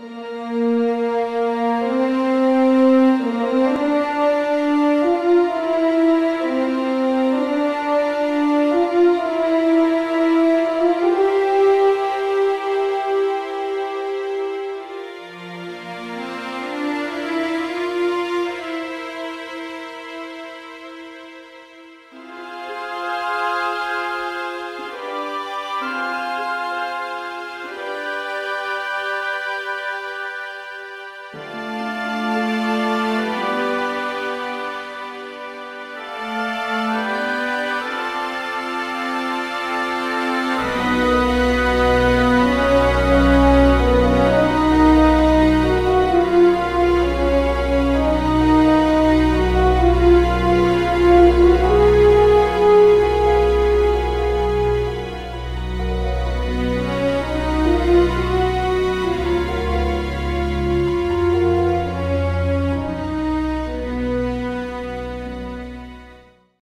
Música